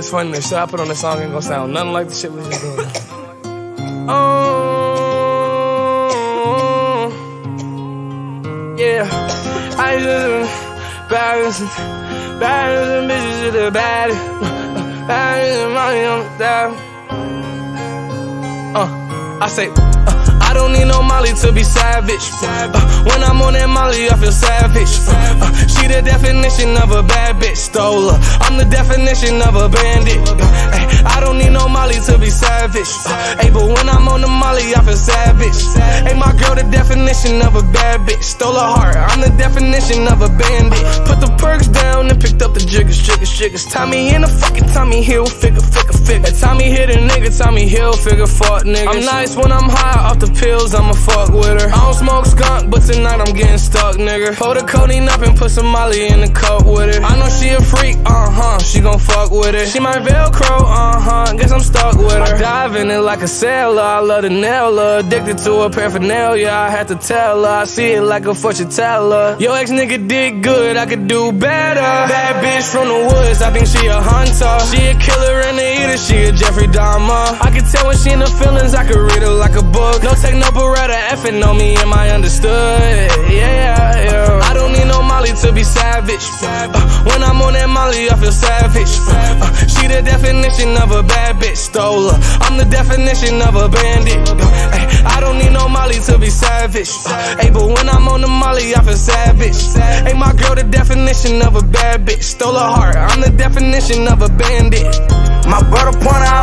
It's funny, the shit I put on the song ain't gonna sound nothing like the shit we just doing. Oh, yeah. I just balance, balance, bitches to the bad, balance, money on the down. Uh, I say. Uh, I don't need no Molly to be savage. Uh, when I'm on that Molly, I feel savage. Uh, she the definition of a bad bitch, stole her. I'm the definition of a bandit. Uh, I don't need no Molly to be savage. Hey, but when I'm on the Molly, I feel savage. Hey, my girl, the definition of a bad bitch, stole her heart. I'm the definition of a bandit. Put the Percs down and picked up the jiggers, jiggers, jiggers. Tommy in the fucking Tommy Hilfiger, figure, figure. Tommy hit a nigga, Tommy Hilfiger, fuck nigga. I'm nice when I'm high off the pills, I'ma fuck with her. I don't smoke skunk, but tonight I'm getting stuck, nigga. Pour the codeine up and put some Molly in the cup with her. I know she a freak, uh huh, she gon' fuck with it. She my Velcro, uh huh, guess I'm stuck with her. I dive in it like a sailor, I love the nail her. Addicted to her paraphernalia, I had to tell her. I see it like a fortune teller. Yo, ex nigga did good, I could do better. Bad bitch from the woods, I think she a hunter. She a killer and Jeffrey Dahmer. I can tell when she in the feelings, I could read her like a book. No TEC no Beretta, FN on me, am I understood? Yeah, yeah. yeah. I don't need no Molly to be savage. Uh, when I'm on that Molly, I feel savage. Uh, she the definition of a bad bitch, stole her. I'm the definition of a bandit. Uh, I don't need no Molly to be savage. Hey, but when I'm on the Molly, I feel savage. Hey, my girl, the definition of a bad bitch, stole her heart. I'm the definition of a bandit.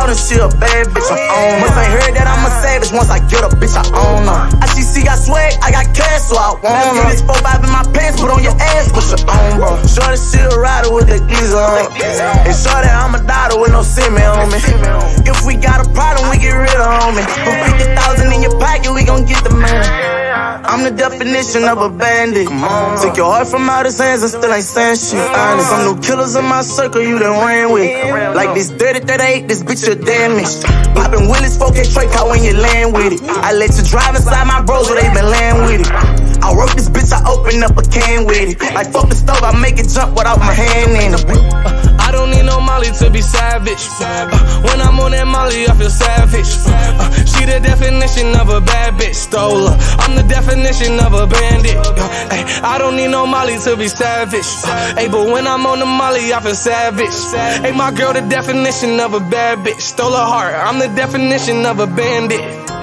Brother point she a bad bitch, I own her. Must ain't heard that I'm a savage once I get a bitch, I own her. ICC got swag, I got cash, so I want her. Let's get this 4 in my pants, put on your ass, put your own, bro. Shorty, she a rider with the geezer on. And shorty, I'm a daughter with no semen on me. If we got a problem, we get rid of homie. I'm the definition of a bandit. Took your heart from out his hands and still ain't saying shit. Honest, some new killers in my circle you done ran with. Like this 30, 38, this bitch you're damaged. Poppin' Willis, 4K Trey car when you land with it. I let you drive inside my bros where they been land with it. I work this bitch, I open up a can with it. Like fuck the stove, I make it jump without my hand in it. I don't need no Molly to be savage. Uh, when I'm on that Molly, I feel savage. Uh, definition of a bad bitch, stole her. I'm the definition of a bandit. Uh, ay, I don't need no Molly to be savage. Hey, but when I'm on the Molly, I feel savage. Hey, my girl, the definition of a bad bitch, stole her heart. I'm the definition of a bandit.